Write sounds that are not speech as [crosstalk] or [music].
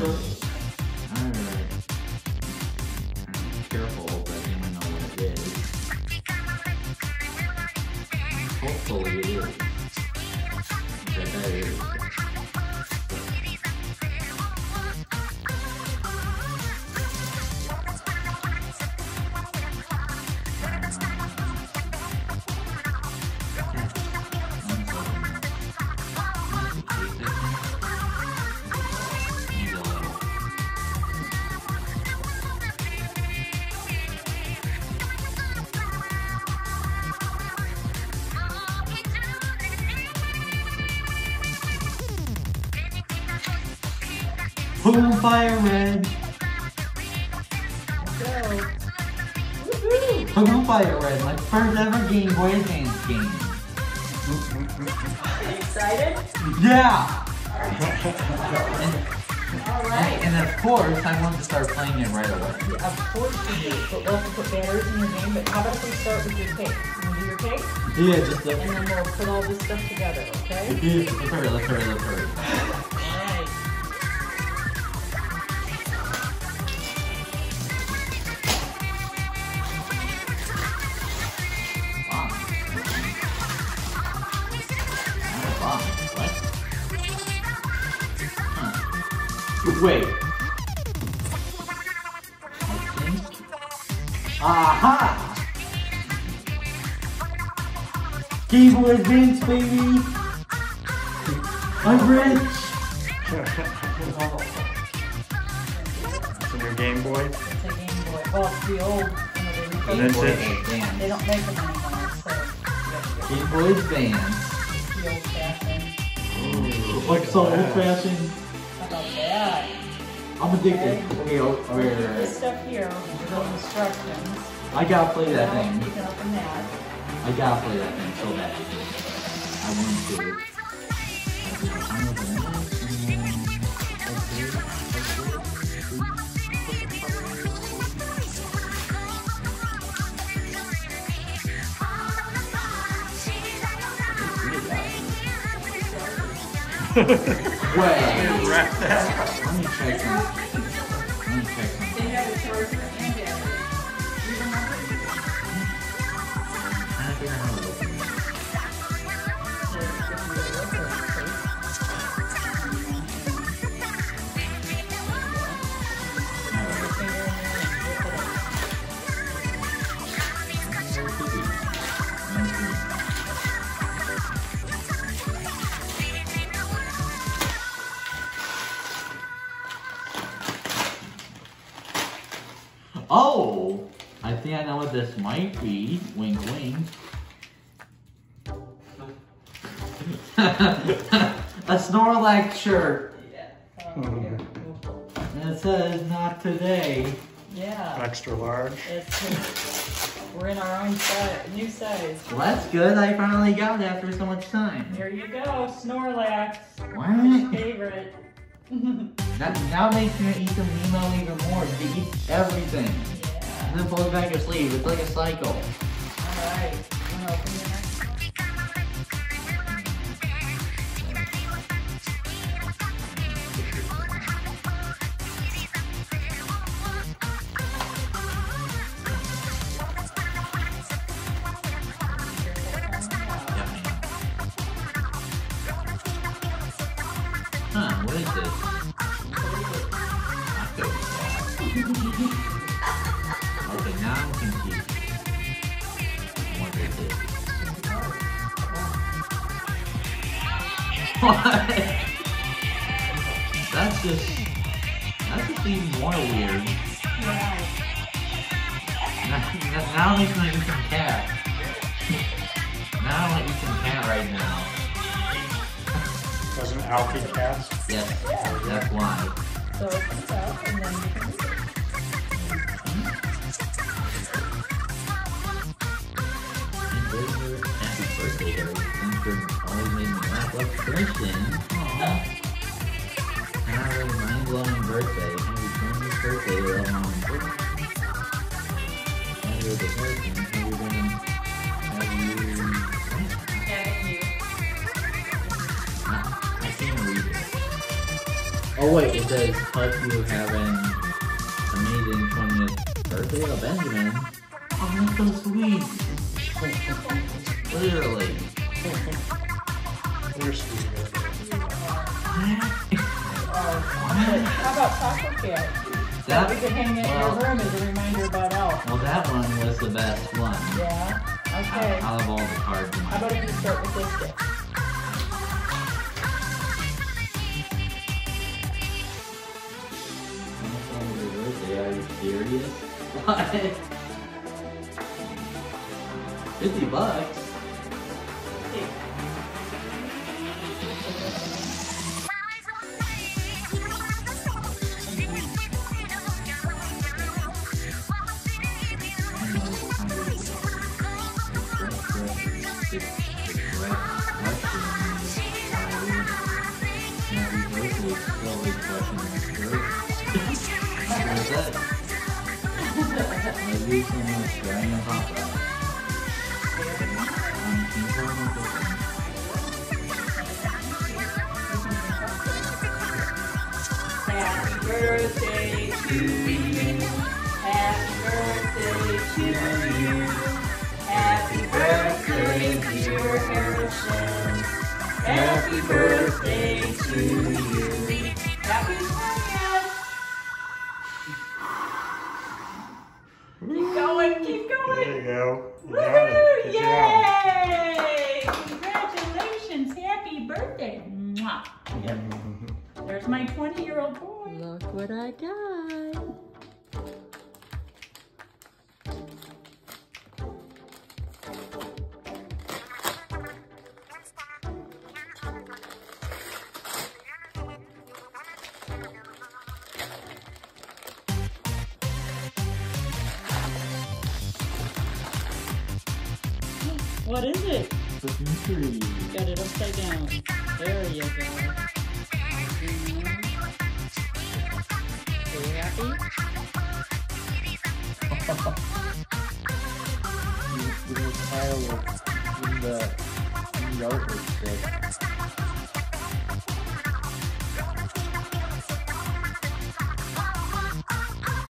Careful, but might know what it is. Hopefully it is. But that is. Boom Fire Red! Go. Woohoo! Fire Red, my first ever Game Boy Advance game. Are you excited? Yeah! All And, right. and of course, I want to start playing it right away. Yeah, Of course you do, but we'll have to put batteries in your game. But how about if we start with your cake? You want to do your cake? Yeah, just And then we'll put all this stuff together, okay? Yeah, Let's hurry, let's hurry, let's hurry. Wait. Aha! Game Boy Advance, baby! I'm rich! It's in your Game Boy. It's a Game Boy. Well, it's the old, you know, they And Boy it. They don't make them anymore, so you have to Game Boy Advance. get the old fashioned. Like so old fashioned. How about that? I'm addicted. Okay, oh, Look okay, at this stuff here, the instructions. I gotta play that Now, thing. You can open that. I gotta play that thing so bad. I want to. Wait. Wrap that. Let me check something. Let me check. Oh! I think I know what this might be. Wink, wink. [laughs] A Snorlax shirt. And it says, not today. Yeah, Extra large. it's, we're in our own size, new size. Well, that's good. I finally got it after so much time. Here you go, Snorlax, What? favorite. That, now makes me eat the Nemo even more. He eats everything. Yeah, And then pulls back his sleeve. It's like a cycle. alright. What? That's just... That's just even more weird. Yeah. [laughs] Now, now makes me eat some cat. [laughs] Now I some cat right now. Doesn't Alfie cast? Yes, that's why. So open it up and then you can Happy birthday, Harry. Thanks for always making me laugh like Christian. Aww. Have a mind-blowing birthday. Happy 20th birthday, love mom. Happy birthday, Harrison. How you doing? Have you... Oh wait, it says hope you have an amazing 20th birthday, oh Benjamin. Oh, that's so sweet. [laughs] Literally. You're sweet. [laughs] How about Taco Cat? That, We could hang it in your room as a reminder about Elf. well, that one was the best one. Yeah? Okay. Out of all the cards How about if you start with this stick? [laughs] What? 50 bucks? Maybe someone trying Um? Happy birthday to you. Happy birthday to you. Happy birthday, dear Harrison. Happy birthday to you. Happy 20th. There you go. You got Woohoo! it. Good job. Yay! Congratulations! Happy birthday! Mwah. There's my 20 year old boy. Look what I got. What is it? Christmas tree. Got it upside down. There you go. Mhm. Are you happy? [laughs] You were in the, in the artwork said